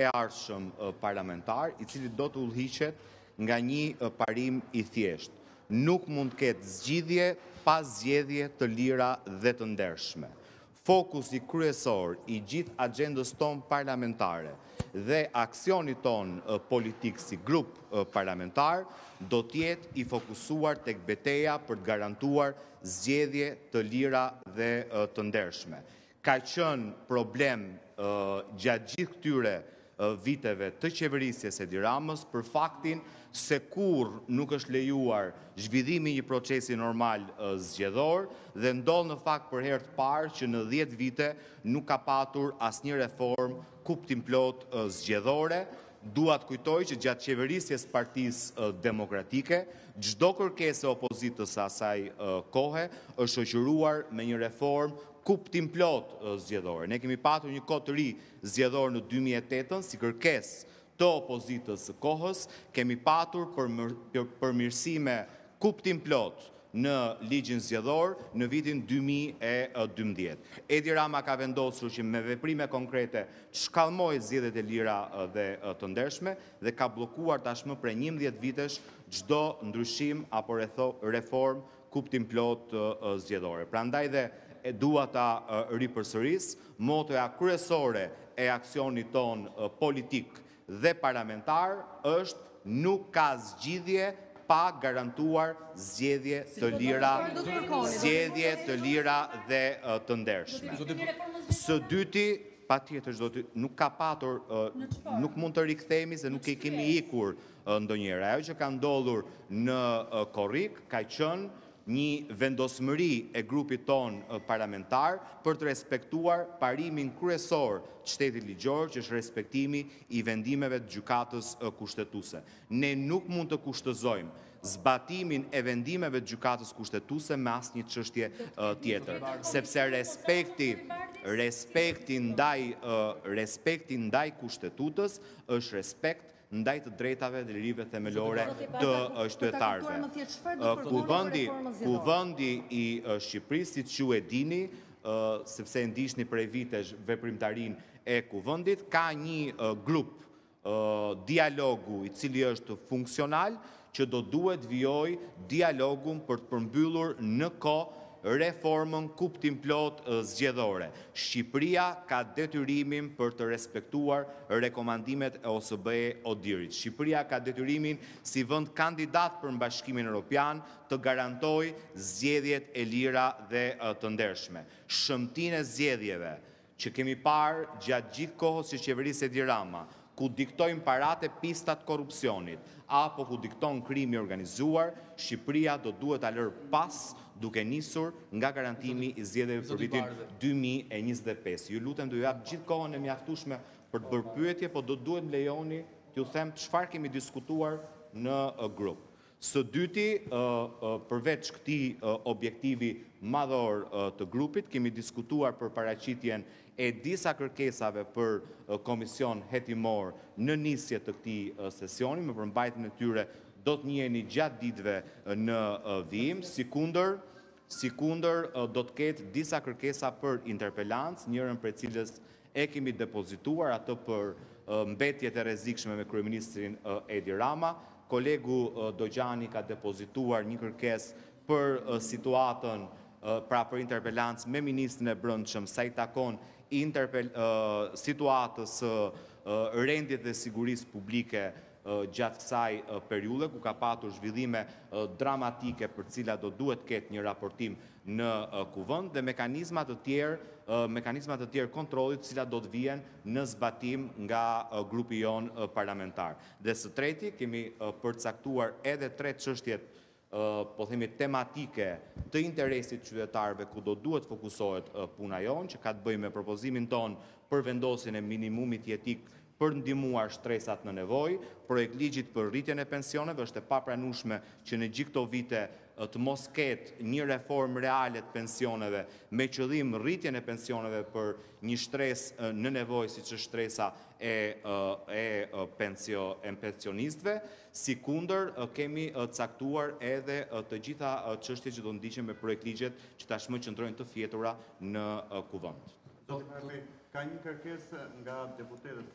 e ardhshëm parlamentar, i cili do të udhëhiqet nga një parim i thjeshtë. Nuk mund të ketë zgjidhje pa zgjedhje të lira dhe të ndershme. Fokusi kryesor i gjithë axhendës tonë parlamentare dhe aksionit tonë politik si grup parlamentar do të jetë i fokusuar tek beteja për të garantuar zgjedhje të lira dhe të ndershme. Ka qenë problem gjatë gjithë këtyre viteve të qeverisjes Edi Ramës për faktin se kurrë nuk është lejuar zhvillimi i një procesi normal zgjedhor dhe ndodh në fakt për herë të parë që në dhjetë vite nuk ka patur asnjë reformë kuptimplotë zgjedhore. Dua të kujtoj që gjatë qeverisjes Partisë Demokratike çdo kërkesë e opozitës së asaj kohe është shoqëruar me një reformë kuptimplotë zgjedhore. Ne kemi patur një kod të ri zgjedhor në dy mijë e tetë, si kërkesë të opozitës së kohës, kemi patur përmirësime kuptimplotë në ligjin zgjedhor në vitin dy mijë e dymbëdhjetë. Edi Rama ka vendosur që me veprime konkrete të shkallmojë zgjedhjet e lira dhe të ndershme dhe ka bllokuar tashmë prej njëmbëdhjetë vitesh çdo ndryshim apo reformë kuptimplotë zgjedhore. Prandaj dhe e dua ta ripërsëris, motoja kryesore e aksionit tonë politik dhe parlamentar është nuk ka zgjidhje pa garantuar zgjedhje të lira, zgjedhje të lira dhe të ndershme. Së dyti, Patjetër çdo dy, nuk ka patur, nuk mund të rikthehemi se nuk i kemi ikur ndonjëherë. Ajo që ka ndodhur në korrik ka qenë një vendosmëri e grupit tonë parlamentar për të respektuar parimin kryesor të shtetit ligjor që është respektimi i vendimeve të Gjykatës Kushtetuese. Ne nuk mund të kushtëzojmë zbatimin e vendimeve të Gjykatës Kushtetuese me asnjë çështje tjetër, sepse respekti, respekti ndaj, respekti ndaj Kushtetutës është respekt ndaj të drejtave dhe lirive themelore të qytetarëve. Kuvendi i Shqipërisë, siç ju e dini, sepse e ndiqni prej vitesh veprimtarinë e Kuvendit, ka një grup dialogu i cili është funksional që do duhet vijojë dialogun për të përmbyllur në kohë reformën kuptimplotë zgjedhore. Shqipëria ka detyrimin për të respektuar rekomandimet e OSBE ODIR-it. Shqipëria ka detyrimin si vend kandidat për në Bashkimin Europian të garantojë zgjedhjet e lira dhe të ndershme. Shëmtinë e zgjedhjeve Që kemi parë gjatë gjithë kohës së qeverisë Edi Rama, ku diktojnë paratë e pista të korrupsionit, apo ku dikton krimi i organizuar, Shqipëria do duhet ta lërë pas, duke nisur nga garantimi i zgjedhjeve për vitin dy mijë e njëzet e pesë. Ju lutem do ju jap gjithë kohën e mjaftueshme për të bërë pyetje, po do duhet më lejoni t'ju them çfarë kemi diskutuar në grup. Së dyti, përveç këtij objektivi madhor të grupit, kemi diskutuar për paraqitjen e disa kërkesave për komision hetimor në nisje të këtij sesioni, me përmbajtjen e tyre do të njiheni gjatë ditëve në vijim, sikundër, sikundër do të ketë disa kërkesa për interpelancë, njërën prej cilës E kemi depozituar atë për mbetjet e rrezikshme me kryeministrin Edi Rama. Kolegu Dogjani ka depozituar një kërkesë për situatën, pra për interpelancë me ministrin e Brendshëm sa i takon situatës së rendit dhe sigurisë publike gjatë kësaj periudhe ku ka patur zhvillime dramatike për të cilat do duhet të ketë një raportim në Kuvend dhe mekanizma të tjerë, mekanizma të tjerë kontrolli të cilat do të vihen në zbatim nga grupi jonë parlamentar. Dhe së treti, kemi përcaktuar edhe tre çështjet po themi tematike të interesit të qytetarëve ku do duhet fokusohet puna jonë që ka të bëjë me propozimin tonë për vendosjen e minimumit jetik për ndihmuar shtresat në nevojë, projektligjit për rritjen e pensioneve, është e papranueshme që në gjithë këto vite të mos ketë një reformë reale të pensioneve me qëllim rritjen e pensioneve për një shtresë në nevojë siç është shtresa e pensionistëve. Sikundër kemi caktuar edhe të gjitha çështjet që do ndiqen me projektligjet që tashmë qëndrojnë të fjetura në Kuvend. Zoti Murati, ka një kërkesë nga deputetët,